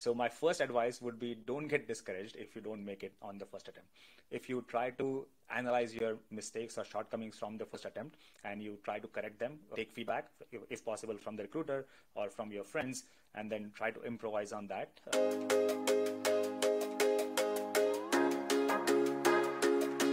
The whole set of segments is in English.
So my first advice would be don't get discouraged if you don't make it on the first attempt. If you try to analyze your mistakes or shortcomings from the first attempt and you try to correct them, take feedback if possible from the recruiter or from your friends and then try to improvise on that.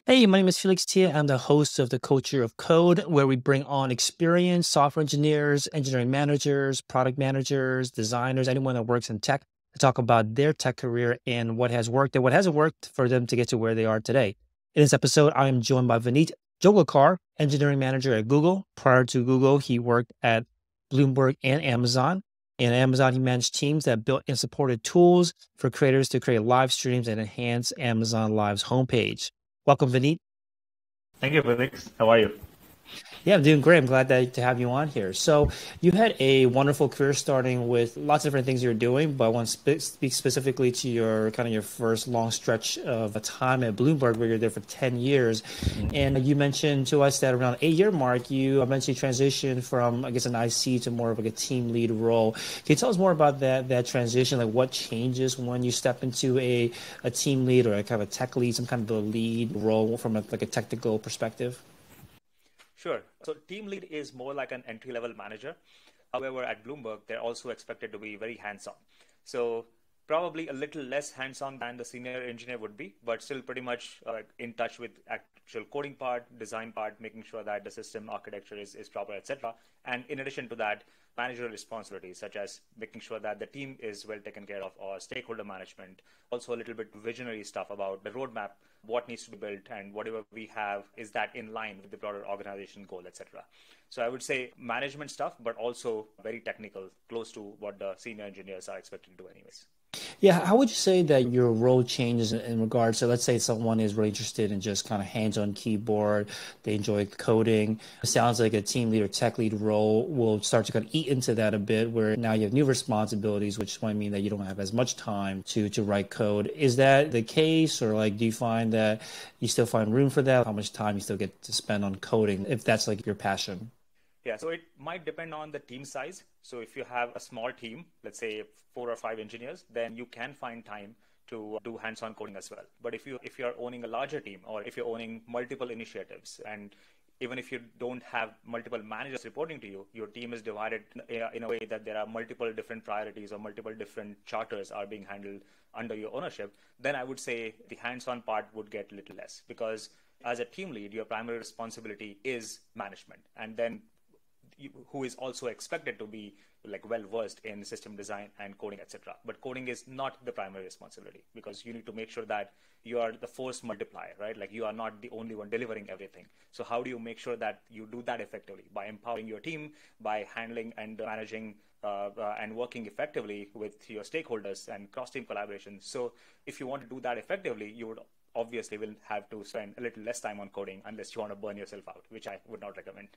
Hey, my name is Felix Thea. I'm the host of the Culture of Code, where we bring on experienced software engineers, engineering managers, product managers, designers, anyone that works in tech talk about their tech career and what has worked and what hasn't worked for them to get to where they are today. In this episode, I am joined by Vineet Joglekar, engineering manager at Google. Prior to Google, he worked at Bloomberg and Amazon. In Amazon, he managed teams that built and supported tools for creators to create live streams and enhance Amazon Live's homepage. Welcome, Vineet. Thank you, Felix. How are you? Yeah, I'm doing great. I'm glad that, to have you on here. So, you had a wonderful career starting with lots of different things you're doing, but I want to spe- speak specifically to your kind of your first long stretch of a time at Bloomberg, where you're there for 10 years. Mm-hmm. And you mentioned to us that around eight year mark, you eventually transitioned from, I guess, an IC to more of like a team lead role. Can you tell us more about that that transition? Like, what changes when you step into a, a team lead or a kind of a tech lead, some kind of a lead role from a, like a technical perspective? Sure. So team lead is more like an entry level manager. However, at Bloomberg, they're also expected to be very hands on. So probably a little less hands on than the senior engineer would be, but still pretty much uh, in touch with actual coding part, design part, making sure that the system architecture is, is proper, etc. And in addition to that, managerial responsibilities such as making sure that the team is well taken care of or stakeholder management also a little bit visionary stuff about the roadmap what needs to be built and whatever we have is that in line with the broader organization goal etc so i would say management stuff but also very technical close to what the senior engineers are expected to do anyways yeah, how would you say that your role changes in regards to, let's say someone is really interested in just kind of hands-on keyboard, they enjoy coding. It sounds like a team leader, tech lead role will start to kind of eat into that a bit, where now you have new responsibilities, which might mean that you don't have as much time to to write code. Is that the case, or like do you find that you still find room for that? How much time you still get to spend on coding, if that's like your passion? Yeah, so it might depend on the team size. So if you have a small team, let's say four or five engineers, then you can find time to uh, do hands-on coding as well. But if you if you're owning a larger team or if you're owning multiple initiatives and even if you don't have multiple managers reporting to you, your team is divided in a way that there are multiple different priorities or multiple different charters are being handled under your ownership, then I would say the hands-on part would get a little less because as a team lead, your primary responsibility is management. And then who is also expected to be like well versed in system design and coding etc but coding is not the primary responsibility because you need to make sure that you are the force multiplier right? Like you are not the only one delivering everything. So how do you make sure that you do that effectively? By empowering your team by handling and managing uh, uh, and working effectively with your stakeholders and cross team collaboration. So if you want to do that effectively you would obviously will have to spend a little less time on coding unless you want to burn yourself out which i would not recommend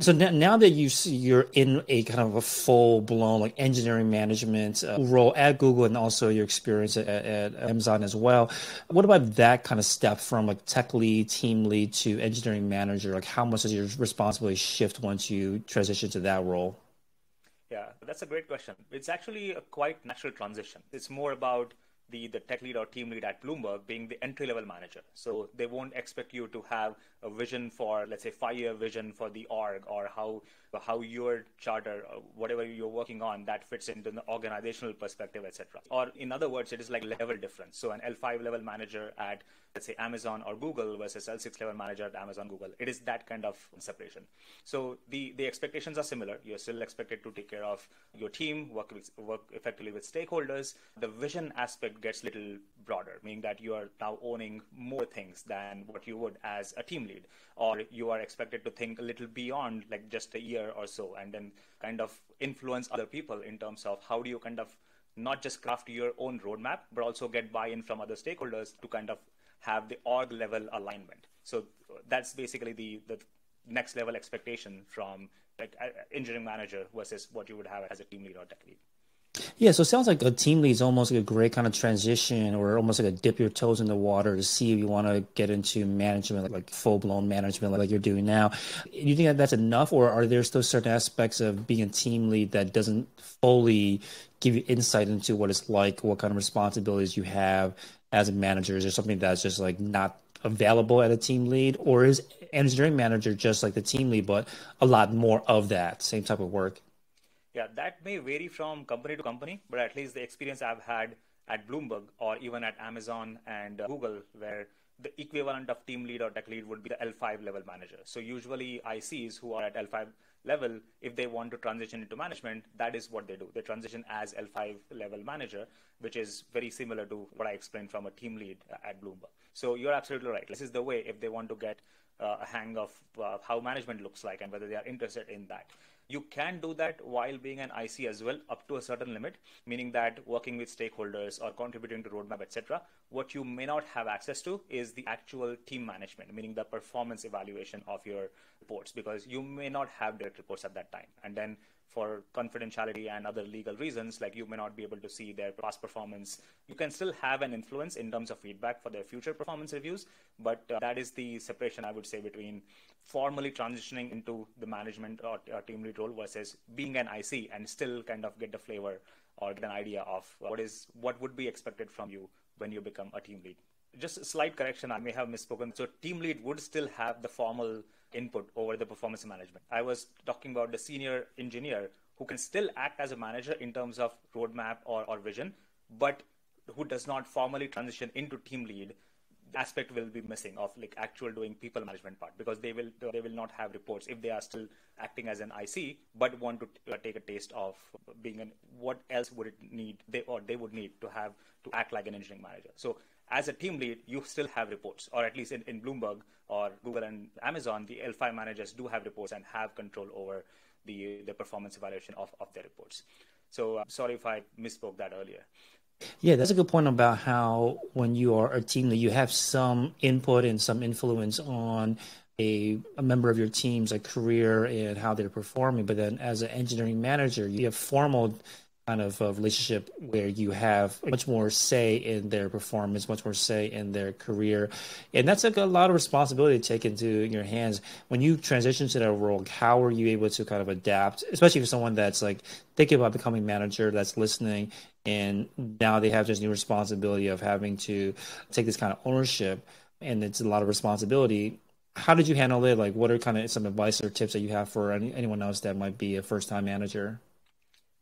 so now, now that you see you're in a kind of a full blown like engineering management uh, role at Google and also your experience at, at, Amazon as well, what about that kind of step from like tech lead, team lead to engineering manager? Like how much does your responsibility shift once you transition to that role? Yeah, that's a great question. It's actually a quite natural transition. It's more about the, the tech lead or team lead at Bloomberg being the entry level manager. So they won't expect you to have a vision for, let's say, five year vision for the org or how how your charter, uh, whatever you're working on, that fits into the organizational perspective, etc. Or in other words, it is like level difference. So an L5 level manager at let's say Amazon or Google versus L6 level manager at Amazon Google. It is that kind of separation. So the, the expectations are similar. You're still expected to take care of your team, work with, work effectively with stakeholders. The vision aspect gets little broader, meaning that you are now owning more things than what you would as a team lead, or you are expected to think a little beyond like just a year or so, and then kind of influence other people in terms of how do you kind of not just craft your own roadmap, but also get buy-in from other stakeholders to kind of have the org level alignment. So that's basically the, the next level expectation from like engineering manager versus what you would have as a team lead or tech lead. Yeah, so it sounds like a team lead is almost like a great kind of transition or almost like a dip your toes in the water to see if you want to get into management, like, like full blown management like you're doing now. Do you think that that's enough or are there still certain aspects of being a team lead that doesn't fully give you insight into what it's like, what kind of responsibilities you have as a manager? Is there something that's just like not available at a team lead or is engineering manager just like the team lead, but a lot more of that same type of work? Yeah, that may vary from company to company, but at least the experience I've had at Bloomberg or even at Amazon and uh, Google, where the equivalent of team lead or tech lead would be the L5 level manager. So usually ICs who are at L5 level, if they want to transition into management, that is what they do. They transition as L5 level manager, which is very similar to what I explained from a team lead at Bloomberg. So you're absolutely right. This is the way if they want to get uh, a hang of uh, how management looks like and whether they are interested in that. You can do that while being an IC as well, up to a certain limit, meaning that working with stakeholders or contributing to roadmap, etc. What you may not have access to is the actual team management, meaning the performance evaluation of your reports, because you may not have direct reports at that time. And then for confidentiality and other legal reasons, like you may not be able to see their past performance. You can still have an influence in terms of feedback for their future performance reviews, but uh, that is the separation I would say between formally transitioning into the management or uh, team lead role versus being an IC and still kind of get the flavor or get an idea of what is what would be expected from you when you become a team lead. Just a slight correction, I may have misspoken. So team lead would still have the formal input over the performance management. I was talking about the senior engineer who can still act as a manager in terms of roadmap or, or vision, but who does not formally transition into team lead aspect will be missing of like actual doing people management part because they will they will not have reports if they are still acting as an IC but want to uh, take a taste of being an what else would it need they or they would need to have to act like an engineering manager so as a team lead, you still have reports, or at least in, in Bloomberg or Google and Amazon, the L5 managers do have reports and have control over the, the performance evaluation of, of their reports. So uh, sorry if I misspoke that earlier. Yeah, that's a good point about how when you are a team lead, you have some input and some influence on a, a member of your team's a career and how they're performing. But then as an engineering manager, you have formal kind of a relationship where you have much more say in their performance, much more say in their career. And that's like a lot of responsibility to take into your hands. When you transition to that role, how are you able to kind of adapt, especially for someone that's like thinking about becoming manager, that's listening, and now they have this new responsibility of having to take this kind of ownership, and it's a lot of responsibility how did you handle it? Like, what are kind of some advice or tips that you have for any, anyone else that might be a first time manager?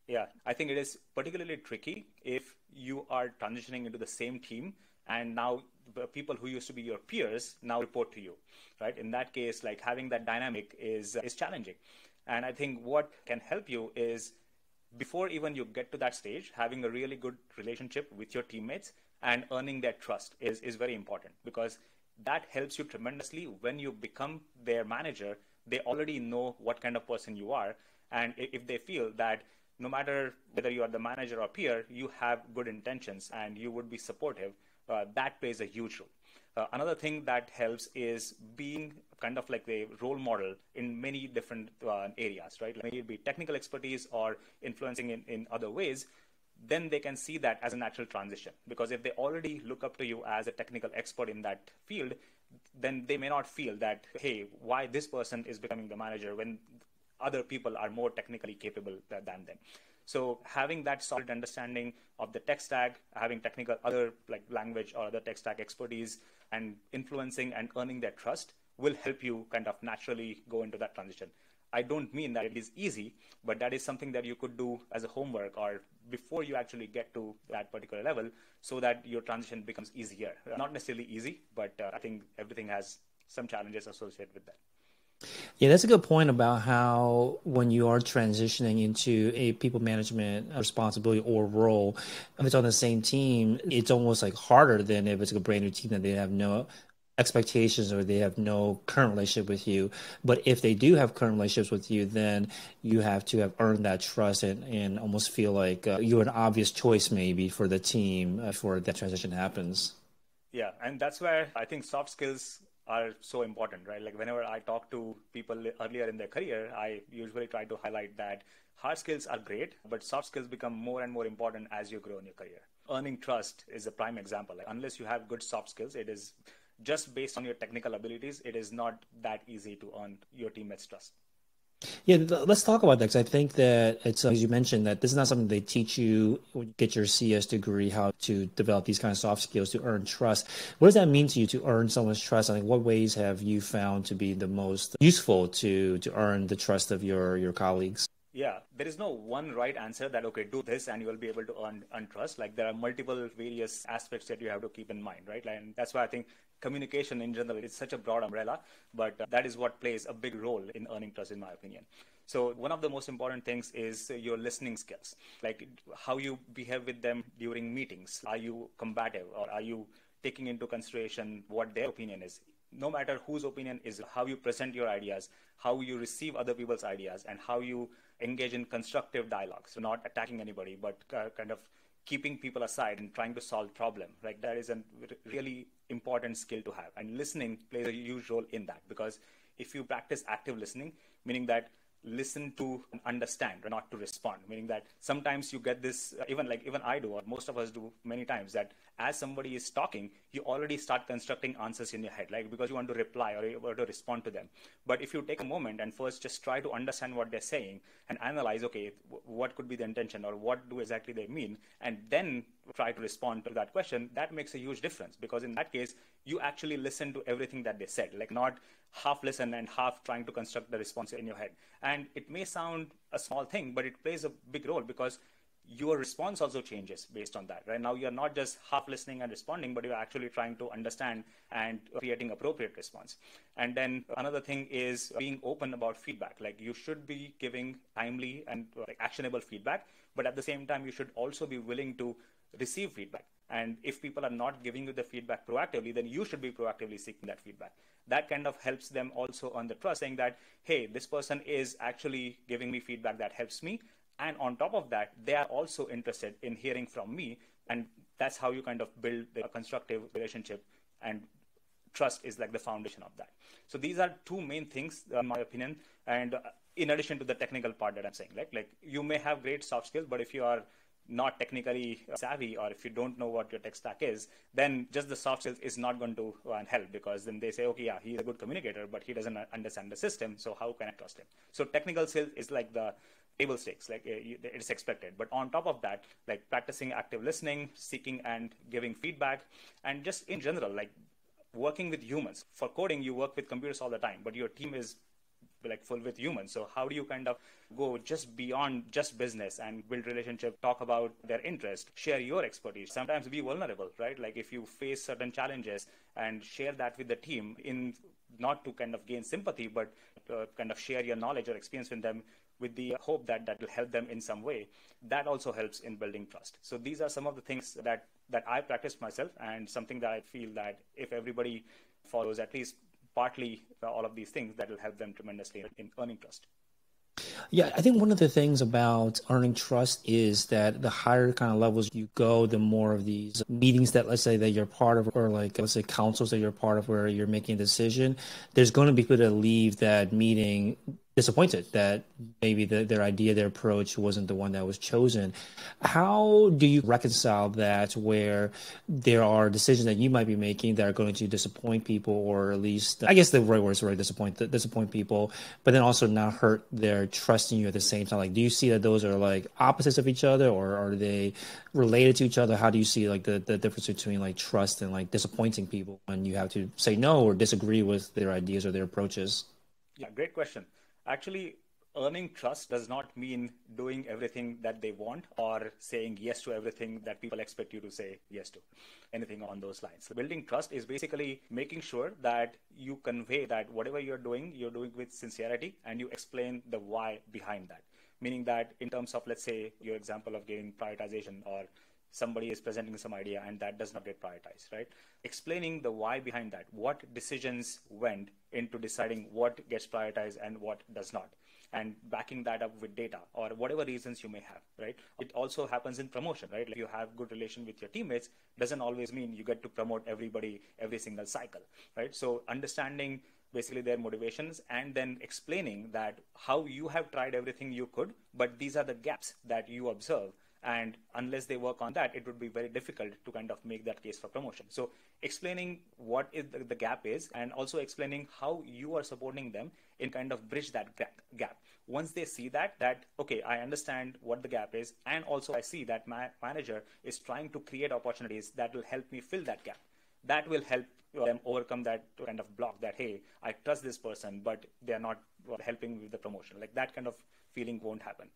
Yeah, I think it is particularly tricky if you are transitioning into the same team and now people who used to be your peers now report to you, right? In that case, like having that dynamic is is challenging. And I think what can help you is before even you get to that stage, having a really good relationship with your teammates and earning their trust is, is very important because that helps you tremendously when you become their manager. They already know what kind of person you are. And if they feel that no matter whether you are the manager or peer, you have good intentions and you would be supportive. Uh, that plays a huge role. Uh, another thing that helps is being kind of like a role model in many different uh, areas, right? Maybe it be technical expertise or influencing in, in other ways. Then they can see that as a natural transition. Because if they already look up to you as a technical expert in that field, then they may not feel that, hey, why this person is becoming the manager when other people are more technically capable than them. So having that solid understanding of the tech stack, having technical other like language or other tech stack expertise, and influencing and earning their trust will help you kind of naturally go into that transition. I don't mean that it is easy, but that is something that you could do as a homework or before you actually get to that particular level so that your transition becomes easier. Not necessarily easy, but uh, I think everything has some challenges associated with that. Yeah, that's a good point about how when you are transitioning into a people management responsibility or role, if it's on the same team, it's almost like harder than if it's a brand new team that they have no expectations or they have no current relationship with you. But if they do have current relationships with you, then you have to have earned that trust and, and almost feel like uh, you're an obvious choice maybe for the team uh, for that transition happens. Yeah, and that's where I think soft skills are so important, right? Like whenever I talk to people earlier in their career, I usually try to highlight that hard skills are great, but soft skills become more and more important as you grow in your career. Earning trust is a prime example. Like, unless you have good soft skills, it is just based on your technical abilities, it is not that easy to earn your teammates' trust. Yeah, let's talk about that because I think that it's as you mentioned that this is not something they teach you when you get your CS degree how to develop these kind of soft skills to earn trust. What does that mean to you to earn someone's trust? I mean, what ways have you found to be the most useful to to earn the trust of your your colleagues? Yeah, there is no one right answer that okay, do this and you will be able to earn, earn trust. Like there are multiple various aspects that you have to keep in mind, right? And that's why I think communication in general is such a broad umbrella, but uh, that is what plays a big role in earning trust, in my opinion. So one of the most important things is your listening skills, like how you behave with them during meetings. Are you combative or are you taking into consideration what their opinion is? No matter whose opinion is, how you present your ideas, how you receive other people's ideas, and how you engage in constructive dialogue. So not attacking anybody, but uh, kind of keeping people aside and trying to solve problem like that is a really important skill to have. And listening plays a huge role in that because if you practice active listening meaning that listen to understand not to respond meaning that sometimes you get this uh, even like even i do or most of us do many times that as somebody is talking you already start constructing answers in your head like because you want to reply or you want to respond to them but if you take a moment and first just try to understand what they're saying and analyze okay what could be the intention or what do exactly they mean and then try to respond to that question that makes a huge difference because in that case you actually listen to everything that they said like not half listen and half trying to construct the response in your head. And it may sound a small thing, but it plays a big role because your response also changes based on that. Right now, you're not just half listening and responding, but you're actually trying to understand and creating appropriate response. And then another thing is being open about feedback. Like you should be giving timely and like actionable feedback, but at the same time, you should also be willing to receive feedback. And if people are not giving you the feedback proactively, then you should be proactively seeking that feedback. That kind of helps them also on the trust, saying that, hey, this person is actually giving me feedback that helps me. And on top of that, they are also interested in hearing from me. And that's how you kind of build a constructive relationship. And trust is like the foundation of that. So these are two main things, in my opinion. And uh, in addition to the technical part that I'm saying, like, like you may have great soft skills, but if you are not technically savvy or if you don't know what your tech stack is, then just the soft skills is not going to uh, help because then they say, okay, yeah, he's a good communicator, but he doesn't understand the system, so how can I trust him? So technical skills is like the table stakes, like uh, it's expected. But on top of that, like practicing active listening, seeking and giving feedback, and just in general, like working with humans. For coding, you work with computers all the time, but your team is like full with humans. So how do you kind of go just beyond just business and build relationship, talk about their interest, share your expertise, sometimes be vulnerable, right? Like if you face certain challenges and share that with the team in not to kind of gain sympathy, but uh, kind of share your knowledge or experience with them with the hope that that will help them in some way. That also helps in building trust. So these are some of the things that that I practiced myself and something that I feel that if everybody follows at least partly all of these things that will help them tremendously in earning trust. Yeah, I think one of the things about earning trust is that the higher kind of levels you go, the more of these meetings that let's say that you're part of, or like let's say councils that you're part of where you're making a decision, there's going to be people that leave that meeting disappointed that maybe the, their idea, their approach wasn't the one that was chosen. How do you reconcile that where there are decisions that you might be making that are going to disappoint people, or at least, I guess the right word is right, disappoint, disappoint people, but then also not hurt their trust in you at the same time? Like, do you see that those are like opposites of each other, or are they related to each other? How do you see like the, the difference between like trust and like disappointing people when you have to say no or disagree with their ideas or their approaches? Yeah, great question actually earning trust does not mean doing everything that they want or saying yes to everything that people expect you to say yes to. Anything on those lines. Building trust is basically making sure that you convey that whatever you're doing you're doing with sincerity and you explain the why behind that. Meaning that in terms of let's say your example of giving prioritization or somebody is presenting some idea and that does not get prioritized, right? Explaining the why behind that, what decisions went into deciding what gets prioritized and what does not. and backing that up with data or whatever reasons you may have, right? It also happens in promotion, right? Like you have good relation with your teammates doesn't always mean you get to promote everybody every single cycle, right? So understanding basically their motivations and then explaining that how you have tried everything you could, but these are the gaps that you observe and unless they work on that it would be very difficult to kind of make that case for promotion. So explaining what is the, the, gap is and also explaining how you are supporting them in kind of bridge that gap once they see that that okay i understand what the gap is and also i see that my manager is trying to create opportunities that will help me fill that gap. That will help uh, them overcome that kind of block that hey i trust this person but they are not uh, helping with the promotion. Like that kind of feeling won't happen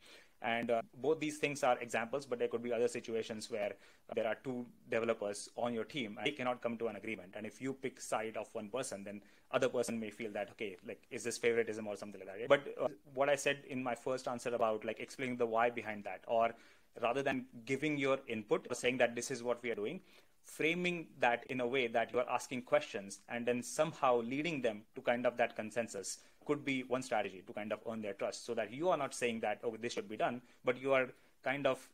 and uh, both these things are examples, but there could be other situations where there are two developers on your team and they cannot come to an agreement. And if you pick side of one person, then other person may feel that, okay, like, is this favoritism or something like that? But uh, what I said in my first answer about like explaining the why behind that, or rather than giving your input, or saying that this is what we are doing, framing that in a way that you are asking questions and then somehow leading them to kind of that consensus could be one strategy to kind of earn their trust. So that you are not saying that, oh, this should be done, but you are kind of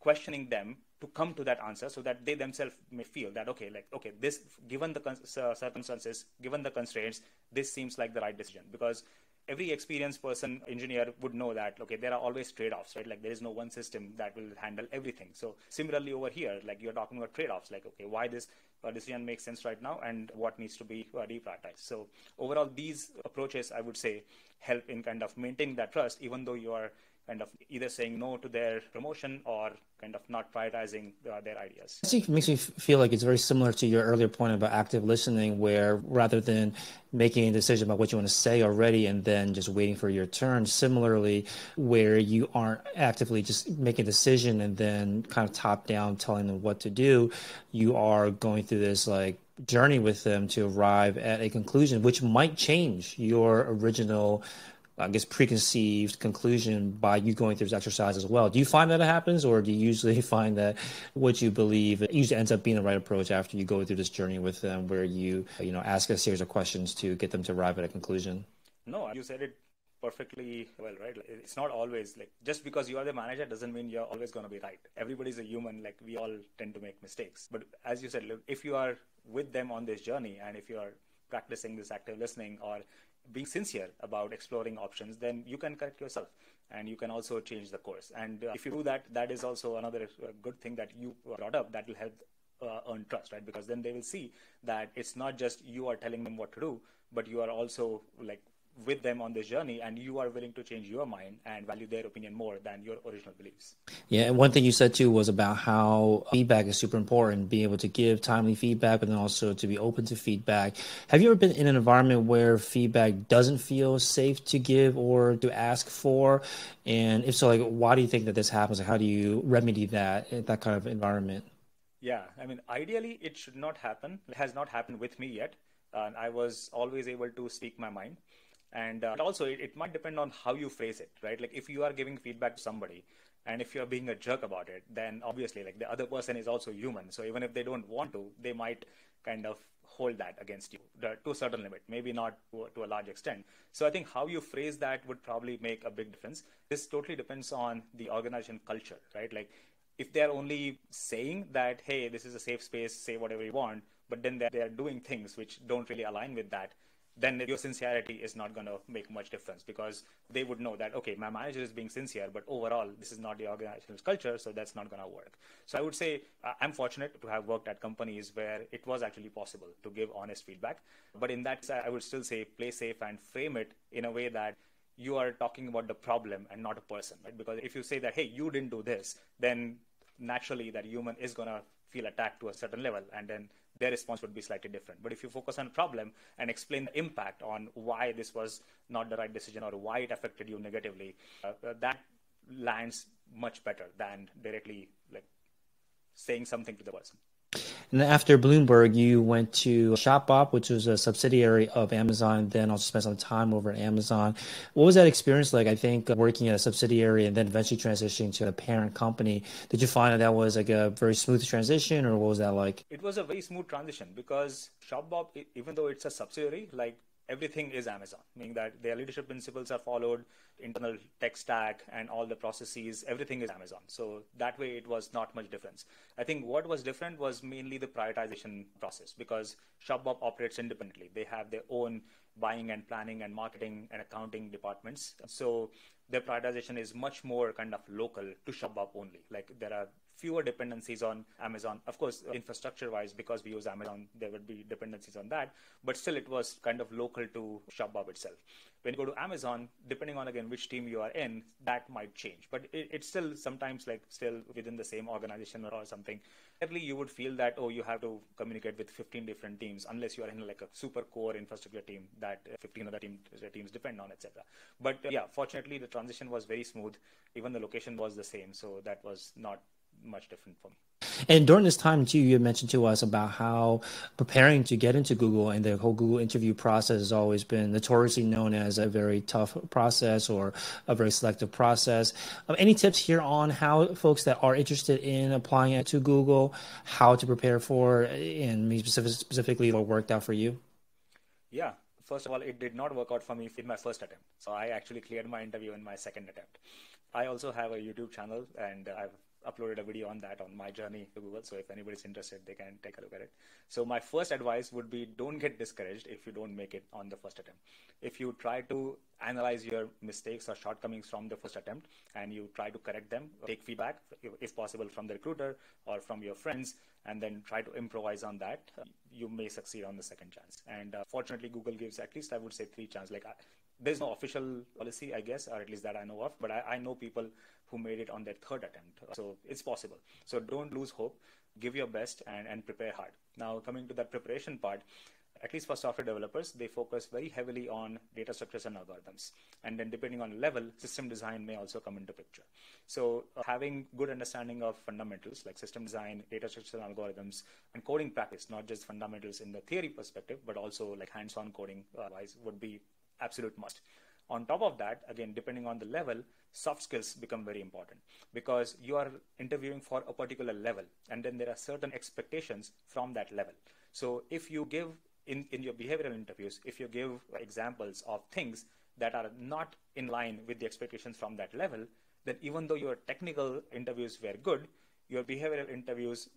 questioning them to come to that answer so that they themselves may feel that, okay, like, okay, this, given the uh, circumstances, given the constraints, this seems like the right decision. Because every experienced person engineer would know that okay there are always trade-offs right? Like there is no one system that will handle everything. So similarly over here like you're talking about trade-offs like okay why this decision makes sense right now and what needs to be uh, deprioritized. So overall these approaches i would say help in kind of maintaining that trust even though you are kind of either saying no to their promotion or kind of not prioritizing uh, their ideas. It makes me feel like it's very similar to your earlier point about active listening, where rather than making a decision about what you want to say already and then just waiting for your turn, similarly, where you aren't actively just making a decision and then kind of top down telling them what to do, you are going through this like journey with them to arrive at a conclusion, which might change your original I guess, preconceived conclusion by you going through this exercise as well. Do you find that it happens, or do you usually find that what you believe usually ends up being the right approach after you go through this journey with them, where you you know ask a series of questions to get them to arrive at a conclusion? No, you said it perfectly well, right? It's not always like just because you are the manager doesn't mean you're always going to be right. Everybody's a human. Like we all tend to make mistakes. But as you said, if you are with them on this journey and if you are practicing this active listening or being sincere about exploring options, then you can correct yourself and you can also change the course. And uh, if you do that, that is also another uh, good thing that you brought up that will help uh, earn trust, right? Because then they will see that it's not just you are telling them what to do, but you are also like with them on this journey and you are willing to change your mind and value their opinion more than your original beliefs. Yeah, and one thing you said too was about how feedback is super important, being able to give timely feedback, but then also to be open to feedback. Have you ever been in an environment where feedback doesn't feel safe to give or to ask for? And if so, like, why do you think that this happens? How do you remedy that, eh, that kind of environment? Yeah, I mean, ideally, it should not happen. It has not happened with me yet. And I was always able to speak my mind and uh, also it, it might depend on how you phrase it right? Like if you are giving feedback to somebody and if you're being a jerk about it then obviously like the other person is also human. So even if they don't want to they might kind of hold that against you to a certain limit maybe not to, to a large extent. So i think how you phrase that would probably make a big difference. This totally depends on the organization culture right? Like if they're only saying that hey this is a safe space say whatever you want but then they're, they're doing things which don't really align with that then your sincerity is not going to make much difference because they would know that okay my manager is being sincere but overall this is not the organizational culture so that's not going to work. So i would say uh, i'm fortunate to have worked at companies where it was actually possible to give honest feedback. But in that i would still say play safe and frame it in a way that you are talking about the problem and not a person right? Because if you say that hey you didn't do this then naturally that human is going to feel attacked to a certain level and then their response would be slightly different. But if you focus on problem and explain the impact on why this was not the right decision or why it affected you negatively, uh, uh that lands much better than directly like saying something to the person. And then after Bloomberg, you went to Shopbop, which was a subsidiary of Amazon, then also spent some time over at Amazon. What was that experience like? I think uh, working at a subsidiary and then eventually transitioning to a parent company. Did you find that that was like a very smooth transition or what was that like? It was a very smooth transition because Shopbop, even though it's a subsidiary, like everything is Amazon, meaning that their leadership principles are followed, internal tech stack and all the processes, everything is Amazon. So that way it was not much difference. I think what was different was mainly the prioritization process because Shopbop operates independently. They have their own buying and planning and marketing and accounting departments. So their prioritization is much more kind of local to Shopbop only. Like there are fewer dependencies on Amazon. Of course, infrastructure wise, because we use Amazon, there would be dependencies on that. But still, it was kind of local to Shopbop itself. When you go to Amazon, depending on again which team you are in, that might change. But it, it's still sometimes like still within the same organization or something. Early, you would feel that oh, you have to communicate with 15 different teams unless you are in like a super core infrastructure team that 15 other team, teams depend on, etc. But uh, yeah, fortunately, the transition was very smooth. Even the location was the same, so that was not much different for me. And during this time too, you mentioned to us about how preparing to get into Google and the whole Google interview process has always been notoriously known as a very tough process or a very selective process. Um, any tips here on how folks that are interested in applying to Google, how to prepare for, and specific, specifically what worked out for you? Yeah, first of all, it did not work out for me in my first attempt. So I actually cleared my interview in my second attempt. I also have a YouTube channel and I've uploaded a video on that on my journey to Google. So if anybody's interested, they can take a look at it. So my first advice would be don't get discouraged if you don't make it on the first attempt. If you try to analyze your mistakes or shortcomings from the first attempt and you try to correct them, take feedback if possible from the recruiter or from your friends, and then try to improvise on that, you may succeed on the second chance. And uh, fortunately, Google gives at least I would say three chances. Like there's no official policy, I guess, or at least that I know of, but I, I know people who made it on their third attempt. So it's possible. So don't lose hope. Give your best and, and prepare hard. Now, coming to that preparation part, at least for software developers, they focus very heavily on data structures and algorithms. And then depending on level, system design may also come into picture. So uh, having good understanding of fundamentals like system design, data structures and algorithms, and coding practice, not just fundamentals in the theory perspective, but also like hands-on coding uh, wise would be absolute must. On top of that, again, depending on the level, soft skills become very important because you are interviewing for a particular level and then there are certain expectations from that level. So if you give in, in your behavioral interviews, if you give examples of things that are not in line with the expectations from that level, then even though your technical interviews were good, your behavioral interviews,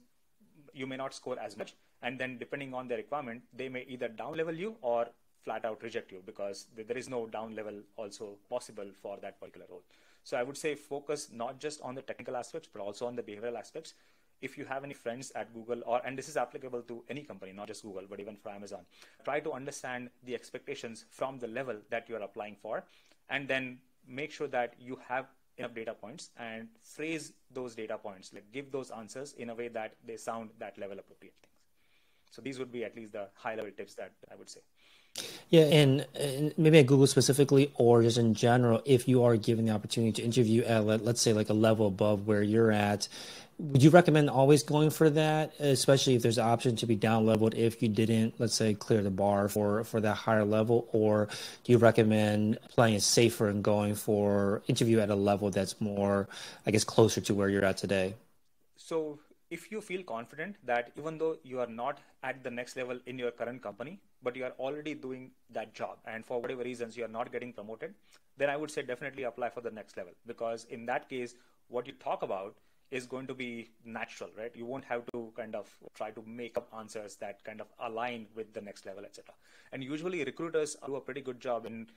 you may not score as much. And then depending on the requirement, they may either down level you or flat out reject you because there is no down level also possible for that particular role. So I would say focus not just on the technical aspects, but also on the behavioral aspects. If you have any friends at Google, or and this is applicable to any company, not just Google, but even for Amazon, try to understand the expectations from the level that you are applying for, and then make sure that you have enough data points and phrase those data points, like give those answers in a way that they sound that level appropriate things. So these would be at least the high level tips that I would say. Yeah, and, and, maybe at Google specifically, or just in general, if you are given the opportunity to interview at, let's say, like a level above where you're at, would you recommend always going for that, especially if there's an option to be down leveled if you didn't, let's say, clear the bar for for that higher level, or do you recommend playing it safer and going for interview at a level that's more, I guess, closer to where you're at today? So if you feel confident that even though you are not at the next level in your current company, but you are already doing that job, and for whatever reasons you are not getting promoted, then I would say definitely apply for the next level because in that case, what you talk about is going to be natural, right? You won't have to kind of try to make up answers that kind of align with the next level, etc. And usually recruiters do a pretty good job in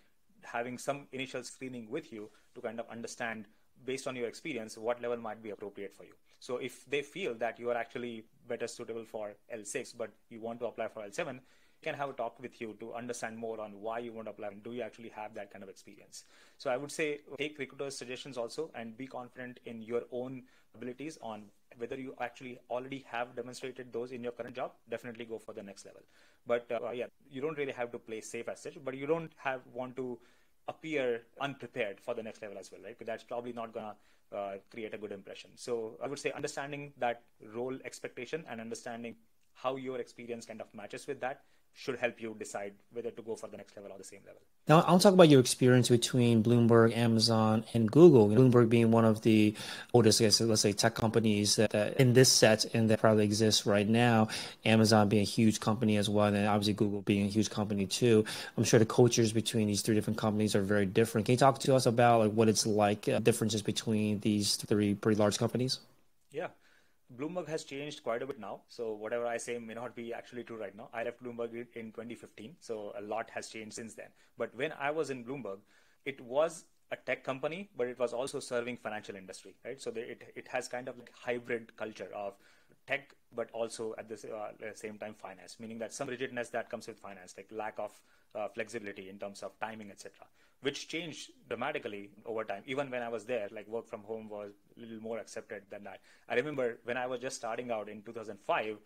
having some initial screening with you to kind of understand based on your experience what level might be appropriate for you. So if they feel that you are actually better suitable for L6, but you want to apply for L7, can have a talk with you to understand more on why you want to apply and do you actually have that kind of experience. So I would say take recruiters' suggestions also and be confident in your own abilities on whether you actually already have demonstrated those in your current job. Definitely go for the next level. But uh, yeah, you don't really have to play safe as such, but you don't have want to appear unprepared for the next level as well, right? Because that's probably not gonna uh, create a good impression. So I would say understanding that role expectation and understanding how your experience kind of matches with that should help you decide whether to go for the next level or the same level. Now, I'll talk about your experience between Bloomberg, Amazon, and Google. Bloomberg being one of the oldest, I guess, let's say, tech companies that, that in this set and that probably exists right now. Amazon being a huge company as well, and obviously Google being a huge company too. I'm sure the cultures between these three different companies are very different. Can you talk to us about like what it's like, uh, differences between these three pretty large companies? Yeah. Bloomberg has changed quite a bit now. So whatever I say may not be actually true right now. I left Bloomberg in 2015, so a lot has changed since then. But when I was in Bloomberg, it was a tech company, but it was also serving financial industry, right? So it it has kind of like hybrid culture of tech, but also at the uh, same time finance, meaning that some rigidness that comes with finance, like lack of uh, flexibility in terms of timing, etc., which changed dramatically over time. Even when I was there, like work from home was a little more accepted than that. I remember when I was just starting out in 2005,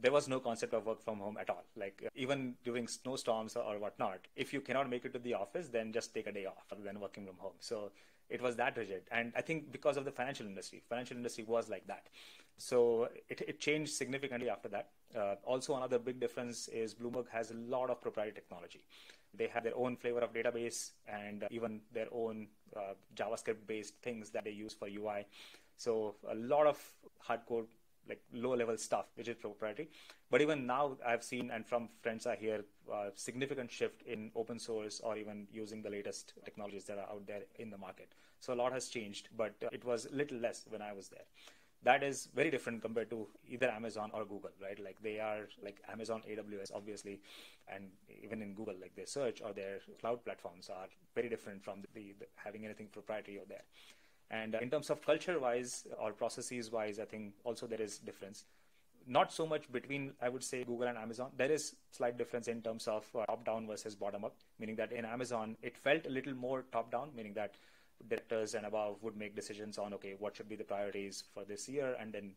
there was no concept of work from home at all. Like even during snowstorms or whatnot, if you cannot make it to the office, then just take a day off rather than working from home. So it was that rigid. And I think because of the financial industry, financial industry was like that. So it, it changed significantly after that. Uh, also, another big difference is Bloomberg has a lot of proprietary technology. They have their own flavor of database and uh, even their own uh, JavaScript based things that they use for UI. So a lot of hardcore like low level stuff which is proprietary. But even now i've seen and from friends i hear uh, significant shift in open source or even using the latest technologies that are out there in the market. So a lot has changed but uh, it was a little less when i was there that is very different compared to either Amazon or Google, right? Like they are like Amazon AWS, obviously, and even in Google, like their search or their cloud platforms are very different from the, the having anything proprietary or there. And uh, in terms of culture-wise or processes-wise, I think also there is difference. Not so much between, I would say, Google and Amazon. There is slight difference in terms of uh, top-down versus bottom-up, meaning that in Amazon, it felt a little more top-down, meaning that directors and above would make decisions on okay what should be the priorities for this year and then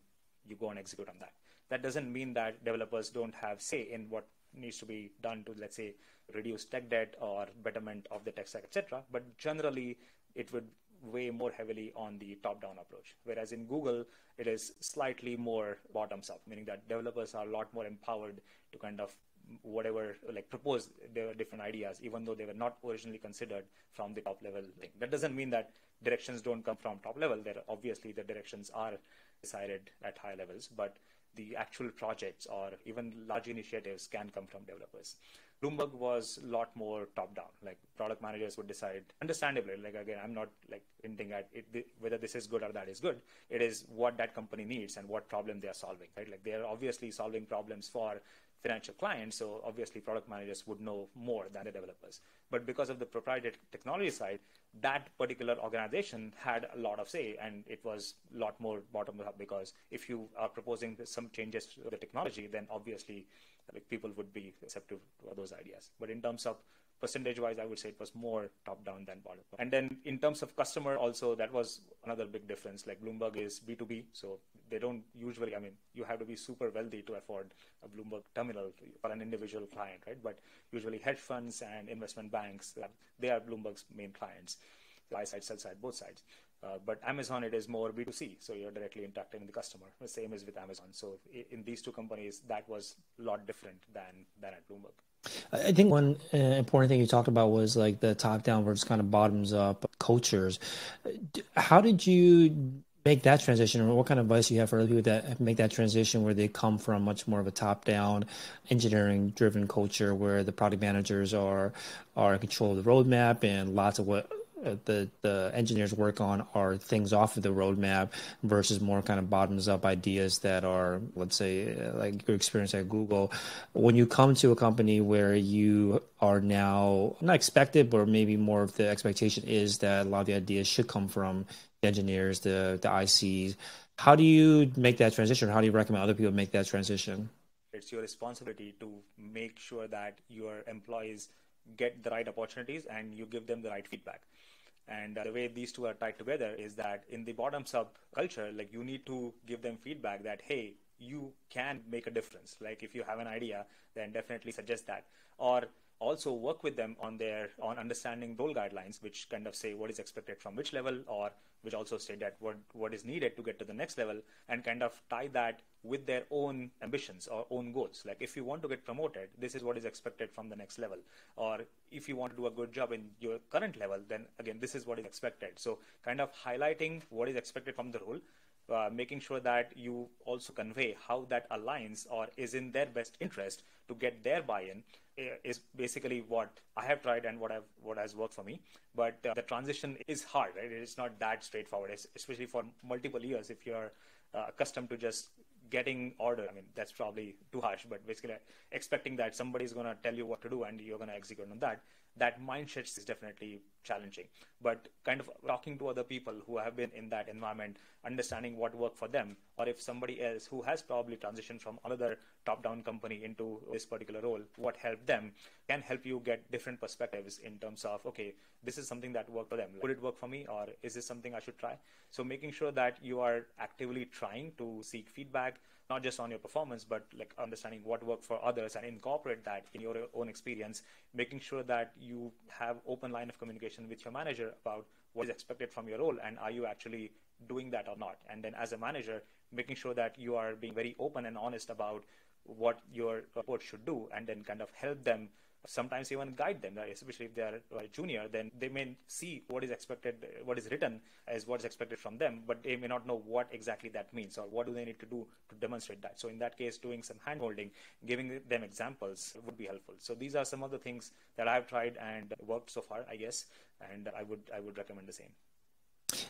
you go and execute on that. That doesn't mean that developers don't have say in what needs to be done to let's say reduce tech debt or betterment of the tech stack etc but generally it would weigh more heavily on the top down approach. Whereas in google it is slightly more bottoms up meaning that developers are a lot more empowered to kind of whatever like proposed their different ideas even though they were not originally considered from the top level thing. That doesn't mean that directions don't come from top level. There obviously the directions are decided at high levels but the actual projects or even large initiatives can come from developers. Bloomberg was a lot more top down like product managers would decide understandably like again i'm not like hinting at it, whether this is good or that is good. It is what that company needs and what problem they are solving right? Like they are obviously solving problems for financial clients. So obviously product managers would know more than the developers. But because of the proprietary technology side, that particular organization had a lot of say and it was a lot more bottom up because if you are proposing some changes to the technology, then obviously like, people would be receptive to those ideas. But in terms of percentage wise, I would say it was more top down than bottom. And then in terms of customer, also that was another big difference. Like Bloomberg is B2B, so they don't usually, I mean, you have to be super wealthy to afford a Bloomberg terminal for an individual client, right? But usually hedge funds and investment banks, they are Bloomberg's main clients, buy side, sell side, both sides. Uh, but Amazon, it is more B2C, so you're directly interacting with the customer. The same is with Amazon. So in these two companies, that was a lot different than, than at Bloomberg. I think one uh, important thing you talked about was like the top down versus kind of bottoms up cultures. How did you make that transition, or what kind of advice you have for other people that make that transition where they come from much more of a top down engineering driven culture where the product managers are are in control of the roadmap and lots of what uh, the the engineers work on are things off of the roadmap versus more kind of bottoms up ideas that are let's say uh, like your experience at Google. When you come to a company where you are now not expected but maybe more of the expectation is that a lot of the ideas should come from engineers the the ICs how do you make that transition how do you recommend other people make that transition it's your responsibility to make sure that your employees get the right opportunities and you give them the right feedback and uh, the way these two are tied together is that in the bottoms up culture, like you need to give them feedback that, hey, you can make a difference. Like if you have an idea, then definitely suggest that. Or also work with them on their on understanding role guidelines, which kind of say what is expected from which level, or which also state that what what is needed to get to the next level, and kind of tie that with their own ambitions or own goals. Like if you want to get promoted, this is what is expected from the next level, or if you want to do a good job in your current level, then again this is what is expected. So kind of highlighting what is expected from the role uh, making sure that you also convey how that aligns or is in their best interest to get their buy-in is basically what I have tried and what I've what has worked for me. But uh, the transition is hard, right? It's not that straightforward, especially for multiple years. If you're uh, accustomed to just getting order, I mean that's probably too harsh, but basically expecting that somebody's going to tell you what to do and you're going to execute on that that mindset is definitely challenging. But kind of talking to other people who have been in that environment, understanding what worked for them, or if somebody else who has probably transitioned from another top-down company into this particular role, what helped them can help you get different perspectives in terms of, okay, this is something that worked for them. Would it work for me, or is this something I should try? So making sure that you are actively trying to seek feedback, not just on your performance, but like understanding what worked for others and incorporate that in your own experience, making sure that you have open line of communication with your manager about what is expected from your role and are you actually doing that or not. And then as a manager, making sure that you are being very open and honest about what your report should do and then kind of help them sometimes even guide them, especially if they are junior, then they may see what is expected, what is written as what is expected from them, but they may not know what exactly that means or what do they need to do to demonstrate that. So in that case, doing some handholding, giving them examples would be helpful. So these are some of the things that I've tried and worked so far, I guess, and I would I would recommend the same.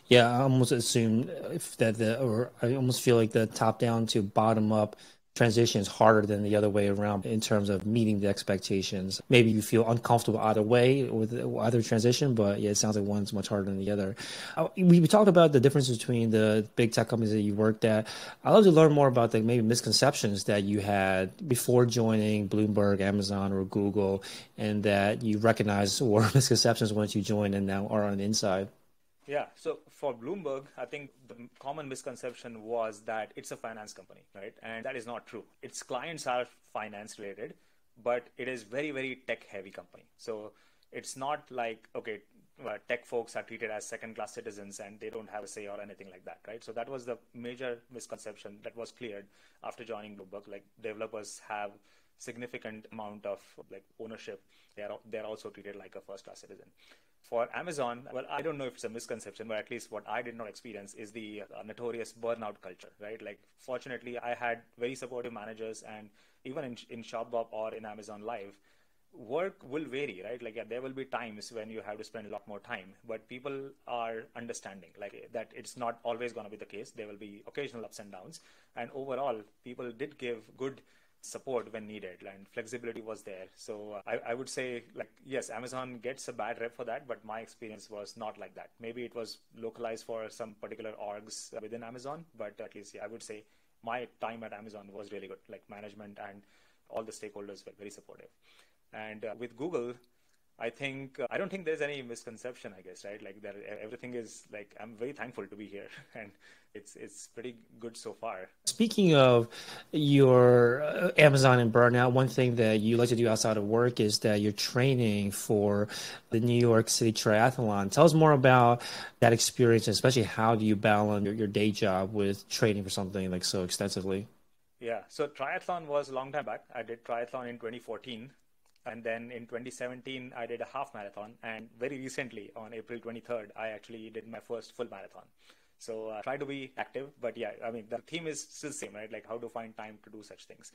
Yeah, I almost assume if that the or I almost feel like the top down to bottom up transition is harder than the other way around in terms of meeting the expectations. Maybe you feel uncomfortable either way with either transition, but yeah, it sounds like one's much harder than the other. Uh, we, talked about the difference between the big tech companies that you worked at. I'd love to learn more about the maybe misconceptions that you had before joining Bloomberg, Amazon, or Google, and that you recognize were misconceptions once you joined and now are on the inside. Yeah. So for Bloomberg, I think the common misconception was that it's a finance company, right? And that is not true. Its clients are finance related, but it is very, very tech heavy company. So it's not like, okay, uh, tech folks are treated as second class citizens and they don't have a say or anything like that, right? So that was the major misconception that was cleared after joining Bloomberg. Like developers have significant amount of like ownership. They are they're also treated like a first class citizen for Amazon, well, I don't know if it's a misconception, but at least what I did not experience is the uh, notorious burnout culture, right? Like, fortunately, I had very supportive managers, and even in, in ShopBop or in Amazon Live, work will vary, right? Like, yeah, there will be times when you have to spend a lot more time, but people are understanding, like, that it's not always going to be the case. There will be occasional ups and downs. And overall, people did give good support when needed and flexibility was there. So uh, I, I would say like yes amazon gets a bad rep for that but my experience was not like that. Maybe it was localized for some particular orgs within amazon but at least yeah, i would say my time at amazon was really good. Like management and all the stakeholders were very supportive. And uh, with google I think uh, I don't think there's any misconception. I guess right, like that everything is like I'm very thankful to be here, and it's it's pretty good so far. Speaking of your uh, Amazon and burnout, one thing that you like to do outside of work is that you're training for the New York City Triathlon. Tell us more about that experience, especially how do you balance your, your day job with training for something like so extensively. Yeah, so triathlon was a long time back. I did triathlon in 2014 and then in 2017, I did a half marathon. And very recently, on April 23rd, I actually did my first full marathon. So uh, try to be active. But yeah, I mean, the theme is still the same, right? Like how to find time to do such things.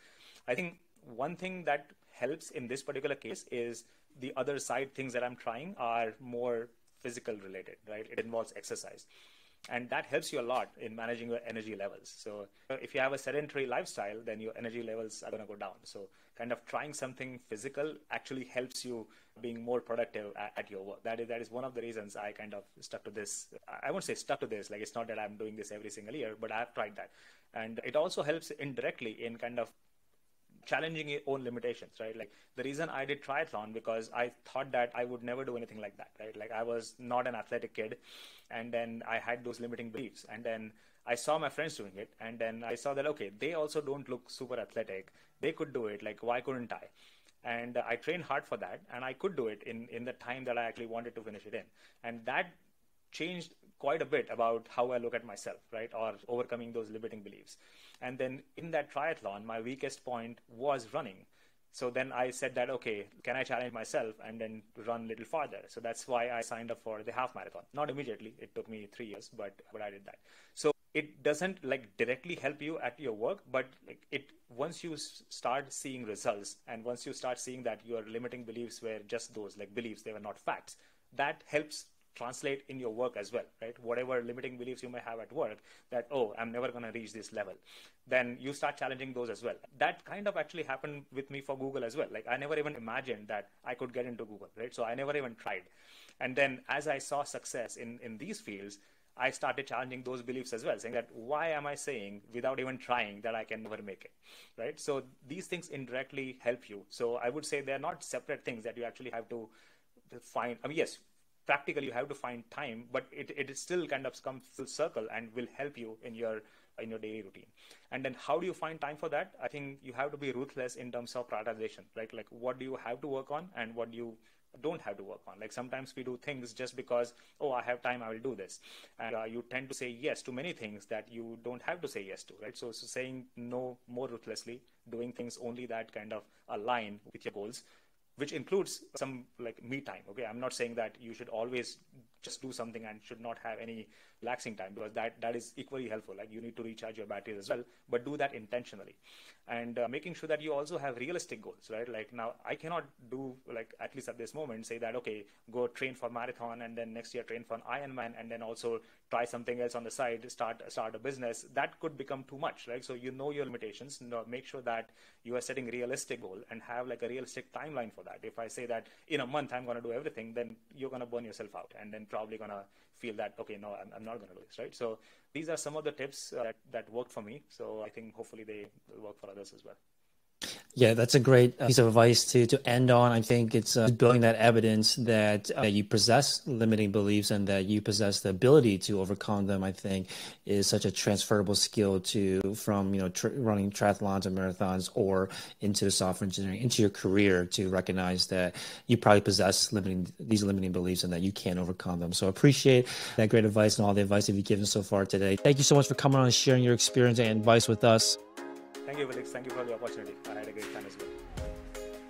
I think one thing that helps in this particular case is the other side things that I'm trying are more physical related, right? It involves exercise and that helps you a lot in managing your energy levels. So if you have a sedentary lifestyle then your energy levels are going to go down. So kind of trying something physical actually helps you being more productive at, your work. That is that is one of the reasons i kind of stuck to this. I won't say stuck to this like it's not that i'm doing this every single year but i've tried that. And it also helps indirectly in kind of challenging your own limitations, right? Like the reason I did triathlon because I thought that I would never do anything like that, right? Like I was not an athletic kid, and then I had those limiting beliefs, and then I saw my friends doing it, and then I saw that okay, they also don't look super athletic. They could do it. Like, why couldn't I? And I trained hard for that, and I could do it in in the time that I actually wanted to finish it in. And that changed quite a bit about how I look at myself, right? Or overcoming those limiting beliefs. And then in that triathlon, my weakest point was running. So then I said that, okay, can I challenge myself and then run a little farther? So that's why I signed up for the half marathon. Not immediately. It took me three years, but, but I did that. So it doesn't like directly help you at your work, but like it, once you start seeing results and once you start seeing that your limiting beliefs were just those like beliefs, they were not facts, that helps translate in your work as well, right? Whatever limiting beliefs you may have at work that, oh, I'm never going to reach this level, then you start challenging those as well. That kind of actually happened with me for Google as well. Like, I never even imagined that I could get into Google, right? So I never even tried. And then as I saw success in, in these fields, I started challenging those beliefs as well, saying that why am I saying without even trying that I can never make it, right? So these things indirectly help you. So I would say they're not separate things that you actually have to find. I mean, yes, practically you have to find time, but it, it still kind of comes full circle and will help you in your in your daily routine. And then how do you find time for that? I think you have to be ruthless in terms of prioritization, right? Like what do you have to work on and what do you don't have to work on. Like sometimes we do things just because, oh, I have time, I will do this. And uh, you tend to say yes to many things that you don't have to say yes to, right? So, so saying no more ruthlessly, doing things only that kind of align with your goals which includes some like me time. Okay, I'm not saying that you should always just do something and should not have any relaxing time because that that is equally helpful. Like you need to recharge your batteries as well, but do that intentionally, and uh, making sure that you also have realistic goals. Right, like now I cannot do like at least at this moment say that okay, go train for marathon and then next year train for an Ironman and then also try something else on the side, start start a business. That could become too much, right? So you know your limitations. make sure that you are setting realistic goal and have like a realistic timeline for that. If I say that in a month I'm going to do everything, then you're going to burn yourself out and then probably going to feel that, okay, no, I'm, I'm not going to do this, right? So these are some of the tips uh, that, that worked for me. So I think hopefully they will work for others as well. Yeah, that's a great uh, piece of advice to to end on. I think it's uh, building that evidence that uh, you possess limiting beliefs and that you possess the ability to overcome them. I think is such a transferable skill to from you know tr- running triathlons and marathons or into software engineering into your career to recognize that you probably possess limiting these limiting beliefs and that you can overcome them. So I appreciate that great advice and all the advice that you've given so far today. Thank you so much for coming on and sharing your experience and advice with us. Thank you, Felix. Thank you for the opportunity. I had a great time as well.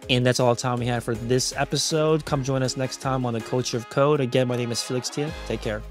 And that's all the time we have for this episode. Come join us next time on the Culture of Code. Again, my name is Felix Thea. Take care.